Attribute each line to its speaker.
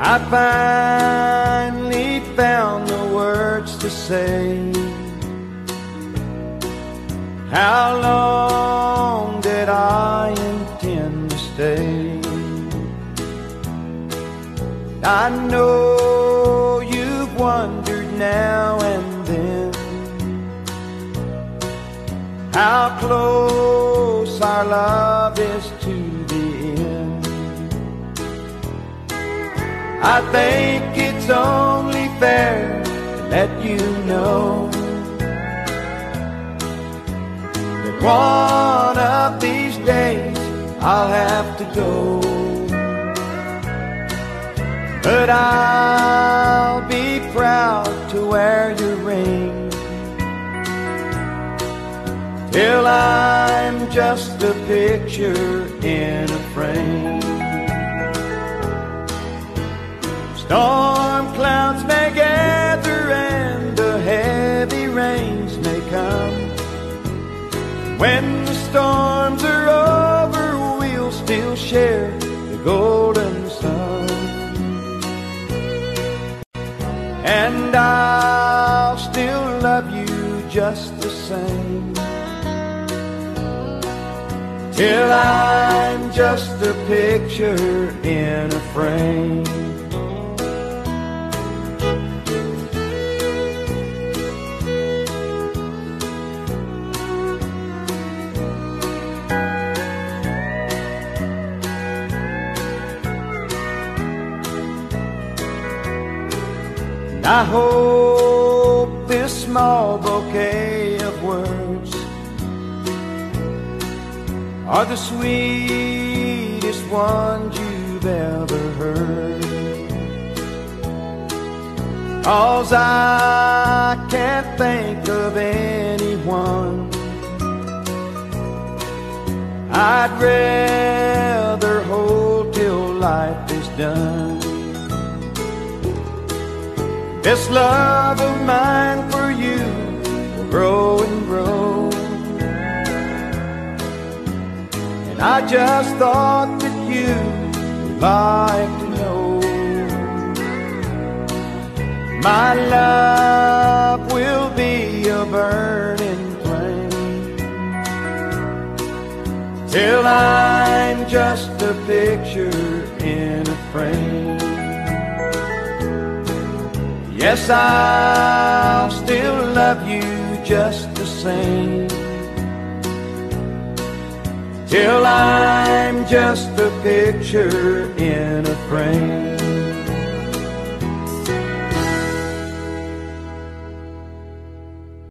Speaker 1: I finally found the words to say. How long did I intend to stay? I know you've wondered now and then how close our love is to I think it's only fair to let you know that one of these days I'll have to go. But I'll be proud to wear your ring Till I'm just a picture in a frame Storm clouds may gather and the heavy rains may come. When the storms are over we'll still share the golden sun. And I'll still love you just the same. Till I'm just a picture in a I hope this small bouquet of words are the sweetest ones you've ever heard. Cause I can't think of anyone I'd rather hold till life is done. This love of mine for you will grow and grow. And I just thought that you would like to know my love will be a burning flame till I'm just a picture in a frame. Yes, I'll still love you just the same. Till I'm just a picture in a frame.